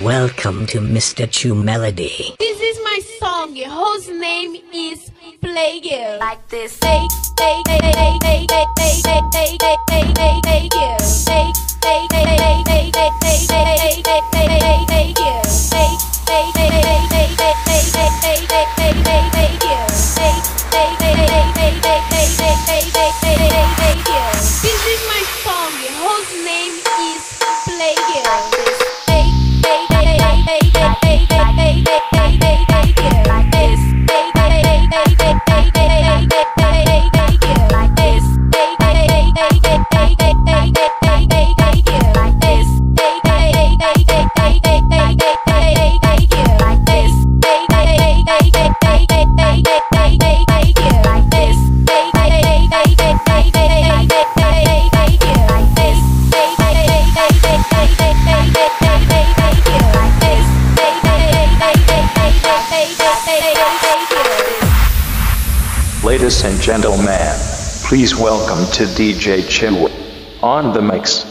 Welcome to Mr. Chu Melody. This is my song whose name is Plague. Like this. Plague, plague, plague, plague, plague, plague, plague, plague, plague, plague. Ladies and gentlemen, please welcome to DJ Chill on the mix.